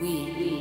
We.